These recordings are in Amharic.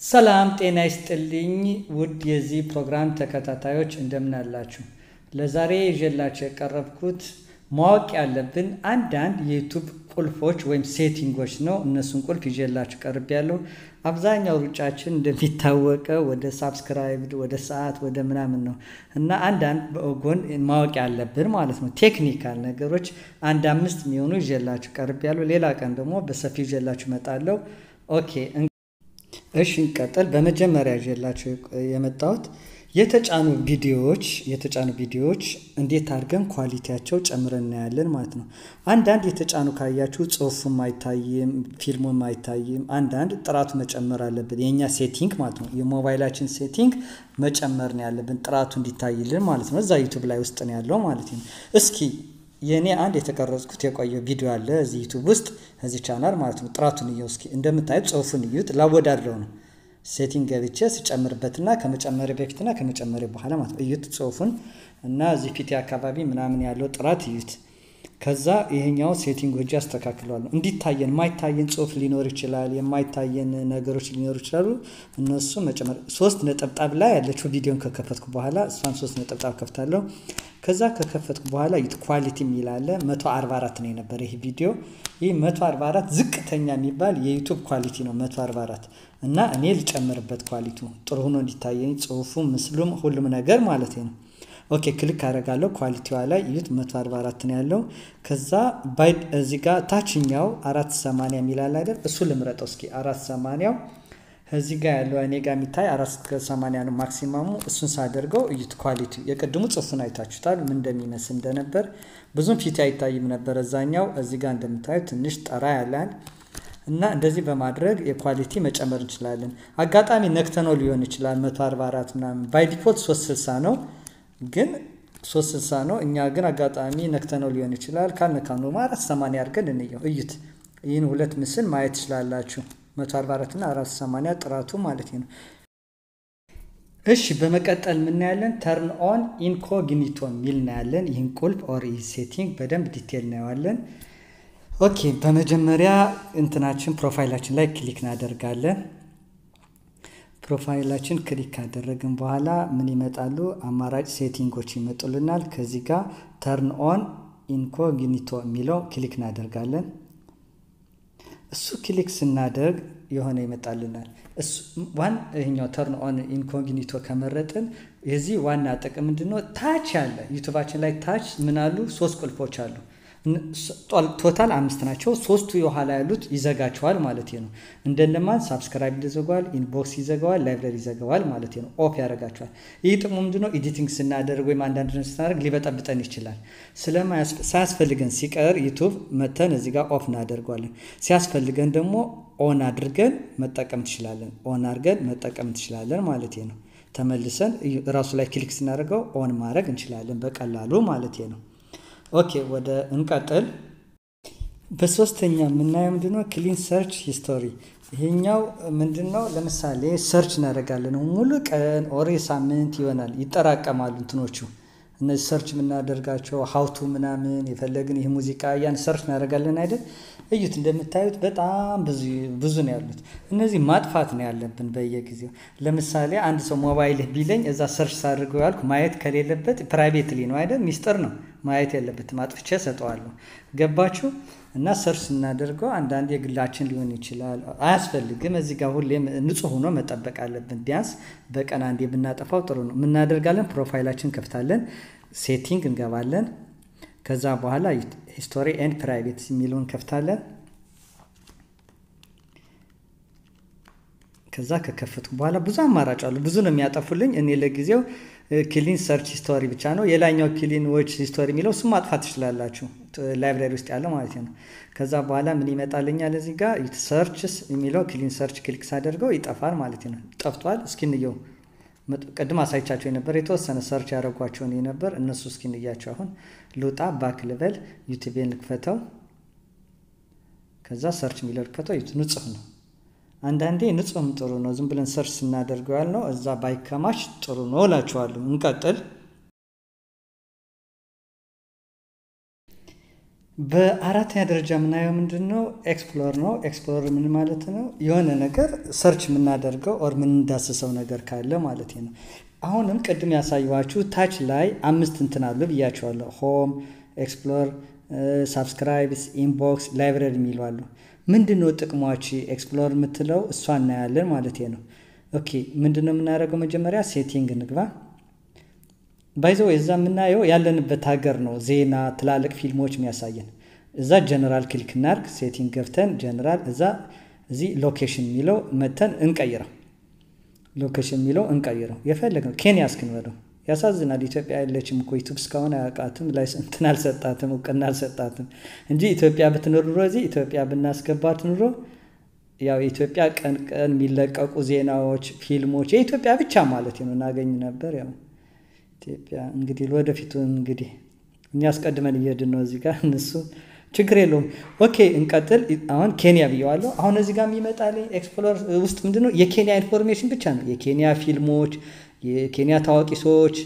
ሰላም ጤና ይስጥልኝ ውድ የዚህ ፕሮግራም ተከታታዮች እንደምን አላችሁ? ለዛሬ ይዤላችሁ የቀረብኩት ማወቅ ያለብን አንዳንድ የዩቱብ ቁልፎች ወይም setting ኦች ነው። እነሱን ቁልፍ ይዤላችሁ ቀርቢያለው አብዛኛው ሩጫችን እንደሚታወቀው ወደ subscribe ወደ ሰዓት ወደ ምናምን ነው እና አንዳንድ በጎን ማወቅ ያለብን ማለት ነው technical ነገሮች አንድ አምስት የሚሆኑ ይዤላችሁ ቀርቢያለው ሌላ ቀን ደግሞ በሰፊው ይዤላችሁ እመጣለሁ። Okay እሺ እንቀጥል። በመጀመሪያ ይዤላችሁ የመጣሁት የተጫኑ ቪዲዮዎች የተጫኑ ቪዲዮዎች እንዴት አድርገን quality ያቸው ጨምረን እናያለን ማለት ነው። አንዳንድ የተጫኑ ካያችሁ ጽሁፉም አይታይም፣ ፊልሙም አይታይም። አንዳንድ ጥራቱ መጨመር አለብን። የእኛ setting ማለት ነው የሞባይላችን setting መጨመር ያለብን ጥራቱ እንዲታይልን ማለት ነው። እዛ ዩቱብ ላይ ውስጥ ነው ያለው ማለት ነው። እስኪ የእኔ አንድ የተቀረጽኩት የቆየ ቪዲዮ አለ እዚህ ዩቱብ ውስጥ እዚህ ቻናል ማለት ነው። ጥራቱን እየው እስኪ እንደምታዩት ጽሁፉን እዩት። ላወዳድረው ነው setting ገብቼ ስጨምርበትና ከመጨመሬ በፊትና ከመጨመሬ በኋላ ማለት ነው። እዩት ጽሁፉን እና እዚህ ፊቴ አካባቢ ምናምን ያለው ጥራት እዩት። ከዛ ይሄኛው setting ወጄ አስተካክለዋለሁ። እንዲታየን የማይታየን ጽሁፍ ሊኖር ይችላል፣ የማይታየን ነገሮች ሊኖሩ ይችላሉ። እነሱ መጨመር ሶስት ነጠብጣብ ላይ ያለችው ቪዲዮን ከከፈትኩ በኋላ እሷን ሶስት ነጠብጣብ ከፍታለሁ። ከዛ ከከፈትኩ በኋላ ዩት quality የሚል አለ 144 ነው የነበረ ይህ ቪዲዮ። ይህ 144 ዝቅተኛ የሚባል የዩቱብ quality ነው 144 እና እኔ ልጨምርበት quality ው ጥሩ ሆኖ እንዲታየኝ ጽሁፉ፣ ምስሉም ሁሉም ነገር ማለት ነው። Okay click አደርጋለሁ። quality ዋ ላይ ዩት 144 ነው ያለው። ከዛ ባይ እዚህ ጋር ታችኛው 480 ይላል አይደል? እሱ ልምረጠው እስኪ 480 እዚህ ጋር ያለው እኔ ጋር የሚታይ 480 ነው maximum ሙ። እሱን ሳደርገው እዩት quality የቅድሙ ጽሁፉን አይታችሁታል ምን እንደሚመስል እንደነበር። ብዙም ፊት አይታይም ነበር እዛኛው። እዚህ ጋር እንደምታዩት ትንሽ ጠራ ያላል እና እንደዚህ በማድረግ የ quality መጨመር እንችላለን። አጋጣሚ ነክተነው ሊሆን ይችላል 144 ምናምን by default 360 ነው ግን 360 ነው። እኛ ግን አጋጣሚ ነክተነው ሊሆን ይችላል። አራት ሰማንያ አድርገን እንየው። እዩት። ይህን ሁለት ምስል ማየት ትችላላችሁ። 144 እና 480 ጥራቱ ማለት ነው። እሺ በመቀጠል የምናያለን turn on incognito የሚል እናያለን። ይህን ቁልፍ or setting በደንብ detail እናየዋለን። Okay በመጀመሪያ እንትናችን profile ኣችን ላይ click እናደርጋለን። profile ኣችን click ካደረግን በኋላ ምን ይመጣሉ? አማራጭ setting ኦች ይመጡልናል። ከዚህ ጋር turn on incognito የሚለው click እናደርጋለን። እሱ click ስናደርግ የሆነ ይመጣልናል። one ይህኛው turn on incognito ከመረጥን የዚህ ዋና ጥቅም ምንድነው? ታች ያለ ዩቱባችን ላይ ታች ምን አሉ? ሶስት ቁልፎች አሉ። Total አምስት ናቸው። ሶስቱ የኋላ ያሉት ይዘጋቸዋል ማለት ነው። እንደነማን subscribe ይዘጋዋል፣ inbox ይዘጋዋል፣ library ይዘጋዋል ማለት ነው። Off ያደርጋቸዋል። ይህ ጥቅሙ ምንድነው? editing ስናደርግ ወይም አንዳንድ ስናደርግ ሊበጠብጠን ይችላል። ሳያስፈልገን ሲቀር ዩቱብ መተን እዚህ ጋር off እናደርገዋለን። ሲያስፈልገን ደግሞ on አድርገን መጠቀም ትችላለን። on አድርገን መጠቀም ትችላለን ማለት ነው። ተመልሰን ራሱ ላይ click ስናደርገው on ማድረግ እንችላለን በቀላሉ ማለት ነው። okay ወደ እንቀጥል። በሶስተኛ የምናየው ምንድነው? clean search history። ይሄኛው ምንድነው? ለምሳሌ search እናደርጋለን ሙሉ ቀን or ሳምንት ይሆናል ይጠራቀማሉ እንትኖቹ እነዚህ search የምናደርጋቸው how to ምናምን የፈለግን ይህ ሙዚቃ ያን search እናደርጋለን አይደል? እዩት እንደምታዩት በጣም ብዙ ነው ያሉት። እነዚህ ማጥፋት ነው ያለብን በየጊዜው። ለምሳሌ አንድ ሰው ሞባይል ቢለኝ እዛ search ሳድርገው ያልኩ ማየት ከሌለበት privately ነው አይደል? ሚስጥር ነው ማየት የለበትም። አጥፍቼ ሰጠዋለሁ። ገባችሁ? እና search ስናደርገው አንዳንድ የግላችን ሊሆን ይችላል። አያስፈልግም። እዚህ ጋር ሁሌም ንጹህ ሆኖ መጠበቅ አለብን። ቢያንስ በቀን አንዴ ብናጠፋው ጥሩ ነው። የምናደርጋለን profile ኣችን ከፍታለን፣ setting እንገባለን። ከዛ በኋላ history and private የሚለውን ከፍታለን። ከዛ ከከፈትኩ በኋላ ብዙ አማራጭ አሉ። ብዙ ነው የሚያጠፉልኝ። እኔ ለጊዜው clean search history ብቻ ነው። የላኛው clean watch history የሚለው እሱ ማጥፋት ትችላላችሁ፣ library ውስጥ ያለ ማለት ነው። ከዛ በኋላ ምን ይመጣልኛል? እዚህ ጋር searches የሚለው clean search click ሳደርገው ይጠፋል ማለት ነው። ጠፍቷል። እስኪ ቅድም አሳይቻቸው የነበር የተወሰነ search ያደረጓቸውን የነበር እነሱ እስኪ አሁን ልውጣ፣ back ልበል፣ YouTube ኤን ልክፈተው። ከዛ search የሚለው ልክፈተው። ንጹህ ነው። አንዳንዴ ንጹህም ጥሩ ነው። ዝም ብለን search ስናደርገው ያልነው እዛ ባይከማች ጥሩ ነው እላችኋለሁ። እንቀጥል። በአራተኛ ደረጃ የምናየው ምንድን ነው? explore ነው። explore ምን ማለት ነው? የሆነ ነገር search የምናደርገው or የምንዳስሰው ነገር ካለ ማለት ነው። አሁንም ቅድም ያሳየኋችሁ ታች ላይ አምስት እንትን አሉ ብያቸዋለሁ። home፣ explore፣ subscribes፣ inbox፣ library የሚሉ አሉ። ምንድን ነው ጥቅሟች? explore የምትለው እሷ እናያለን ማለት ነው። okay ምንድን ነው የምናደርገው? መጀመሪያ setting እንግባ። ባይዘው የዛ የምናየው ያለንበት ሀገር ነው። ዜና፣ ትላልቅ ፊልሞች የሚያሳየን እዛ general click እናርግ። setting ገብተን ጀነራል እዛ እዚህ location የሚለው መተን እንቀይረው። location የሚለው እንቀይረው። የፈለግ ነው ኬንያ እስክንበለው ያሳዝናል። ኢትዮጵያ የለችም እኮ YouTube እስካሁን አያውቃትም፣ እንትን አልሰጣትም፣ እውቅና አልሰጣትም እንጂ ኢትዮጵያ ብትኖር ኑሮ እዚህ ኢትዮጵያ ብናስገባት ኑሮ ያው የኢትዮጵያ ቀን ቀን የሚለቀቁ ዜናዎች፣ ፊልሞች የኢትዮጵያ ብቻ ማለት ነው እናገኝ ነበር ያው ኢትዮጵያ እንግዲህ ለወደፊቱ እንግዲህ እኛ አስቀድመን እየሄድን ነው። እዚህ ጋር እነሱ ችግር የለውም። okay እንቀጥል። አሁን ኬንያ ብየዋለሁ። አሁን እዚህ ጋር የሚመጣልኝ explore ውስጥ ምንድነው የኬንያ information ብቻ ነው። የኬንያ ፊልሞች፣ የኬንያ ታዋቂ ሰዎች፣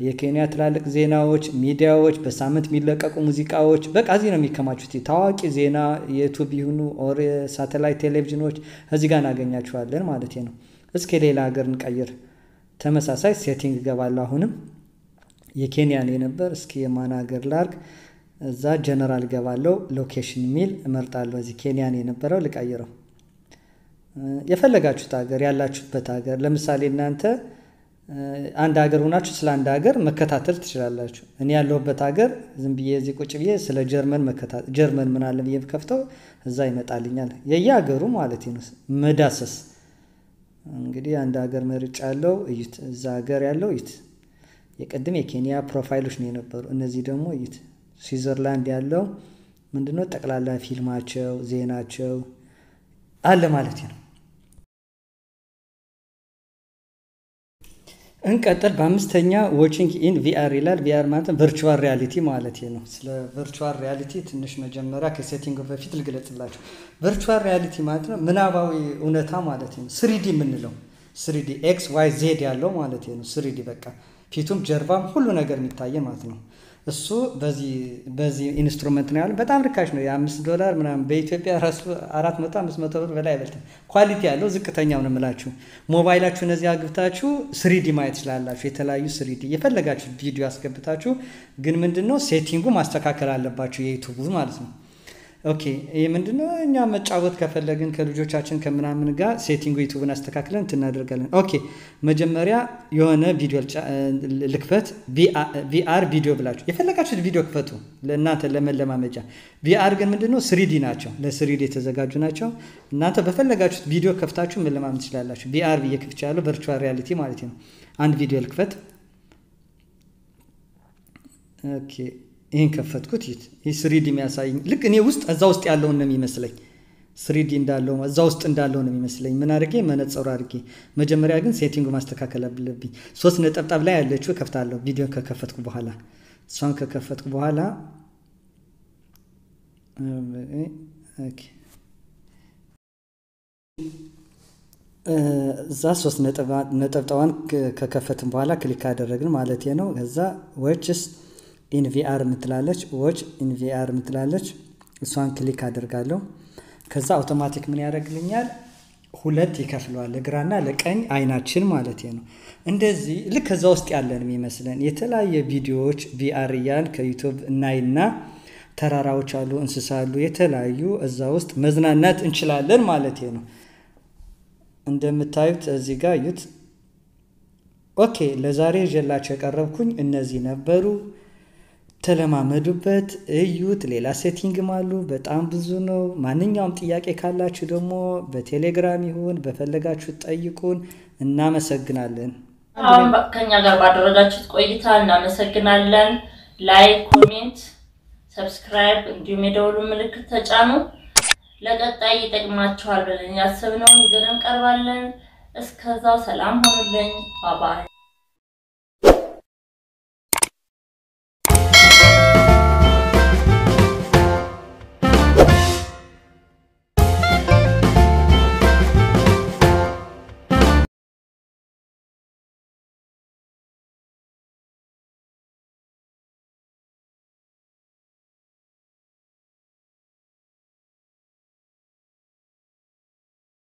የኬንያ ትላልቅ ዜናዎች፣ ሚዲያዎች፣ በሳምንት የሚለቀቁ ሙዚቃዎች በቃ እዚህ ነው የሚከማቹት። ታዋቂ ዜና የ YouTube ይሁኑ or የሳተላይት ቴሌቪዥኖች እዚህ ጋር እናገኛቸዋለን ማለት ነው። እስኪ ሌላ ሀገር እንቀይር። ተመሳሳይ setting እገባለሁ አሁንም የኬንያን የነበር እስኪ የማን ሀገር ላርግ እዛ ጀነራል ገባለው location የሚል እመርጣለሁ። እዚህ ኬንያን የነበረው ልቀይረው። የፈለጋችሁት ሀገር ያላችሁበት ሀገር ለምሳሌ እናንተ አንድ ሀገር ሆናችሁ ስለ አንድ ሀገር መከታተል ትችላላችሁ። እኔ ያለሁበት ሀገር ዝም ብዬ እዚህ ቁጭ ብዬ ስለ ጀርመን ጀርመን ምን አለ ብዬ ከፍተው እዛ ይመጣልኛል። የየሀገሩ ማለት ነው መዳሰስ እንግዲህ አንድ ሀገር መርጫ ያለው እዩት። እዛ ሀገር ያለው እዩት። የቅድም የኬንያ profile ኦች ነው የነበሩ። እነዚህ ደግሞ እዩት። ስዊዘርላንድ ያለው ምንድነው ጠቅላላ ፊልማቸው፣ ዜናቸው አለ ማለት ነው። እንቀጥል። በአምስተኛ watching in VR ይላል። VR ማለት virtual reality ማለት ነው። ስለ virtual reality ትንሽ መጀመሪያ ከ setting በፊት ልግለጽላቸው። virtual reality ማለት ነው ምናባዊ እውነታ ማለት ነው። ስሪዲ የምንለው ስሪዲ ኤክስ ዋይ ዜድ ያለው ማለት ነው። 3D በቃ ፊቱም ጀርባም ሁሉ ነገር የሚታየ ማለት ነው። እሱ በዚህ instrument ነው ያለው። በጣም ርካሽ ነው። የአምስት ዶላር ምናምን በኢትዮጵያ ራሱ አራት መቶ አምስት መቶ ብር በላይ አይበልጥም። quality ያለው ዝቅተኛው ነው የምላችሁ። ሞባይላችሁ እነዚህ አግብታችሁ 3D ማየት ትችላላችሁ። የተለያዩ 3D የፈለጋችሁ ቪዲዮ አስገብታችሁ፣ ግን ምንድነው setting ኡ ማስተካከል አለባችሁ የ YouTube ኡ ማለት ነው። okay ይህ ምንድነው? እኛ መጫወት ከፈለግን ከልጆቻችን ከምናምን ጋር setting ኡ YouTube ን አስተካክለን እናደርጋለን። okay መጀመሪያ የሆነ ቪዲዮ ልክፈት። VR ቪዲዮ ብላችሁ የፈለጋችሁት ቪዲዮ ክፈቱ፣ ለእናንተ ለመለማመጃ። VR ግን ምንድነው? 3D ናቸው፣ ለ 3D የተዘጋጁ ናቸው። እናንተ በፈለጋችሁት ቪዲዮ ከፍታችሁ መለማመድ ትችላላችሁ። VR ብዬ ክፍቻ ያለው virtual reality ማለት ነው። አንድ ቪዲዮ ልክፈት። okay ይህን ከፈትኩት። ይህ 3D የሚያሳይኝ ልክ እኔ ውስጥ እዛ ውስጥ ያለውን ነው የሚመስለኝ። 3D እንዳለው እዛ ውስጥ እንዳለው ነው የሚመስለኝ። ምን አድርጌ መነጸሩ አድርጌ። መጀመሪያ ግን setting ኡ ማስተካከል አለብኝ። ሶስት ነጠብጣብ ላይ ያለችው ከፍታለሁ። ቪዲዮን ከከፈትኩ በኋላ እሷን ከከፈትኩ በኋላ እዛ ሶስት ነጠብጣዋን ከከፈትን በኋላ click አደረግን ማለት ነው። ከዛ watch in VR የምትላለች watch in VR የምትላለች እሷን click አድርጋለሁ። ከዛ አውቶማቲክ ምን ያደርግልኛል? ሁለት ይከፍለዋል፣ ለግራና ለቀኝ አይናችን ማለት ነው። እንደዚህ ልክ ከዛ ውስጥ ያለን የሚመስለን የተለያየ ቪዲዮዎች VR እያል ከዩቱብ እናይና ተራራዎች አሉ፣ እንስሳ አሉ፣ የተለያዩ እዛ ውስጥ መዝናናት እንችላለን ማለት ነው። እንደምታዩት እዚህ ጋር እዩት። Okay ለዛሬ ይዤላቸው የቀረብኩኝ እነዚህ ነበሩ። ተለማመዱበት፣ እዩት። ሌላ setting ም አሉ፣ በጣም ብዙ ነው። ማንኛውም ጥያቄ ካላችሁ ደግሞ በቴሌግራም ይሁን በፈለጋችሁ ጠይቁን። እናመሰግናለን። አሁን ከኛ ጋር ባደረጋችሁት ቆይታ እናመሰግናለን። like፣ comment፣ subscribe እንዲሁም የደውሉ ምልክት ተጫኑ። ለቀጣይ ይጠቅማችኋል ብለን ያሰብነውን ይዘን እንቀርባለን። እስከዛው ሰላም ሆኑልኝ። ባባይ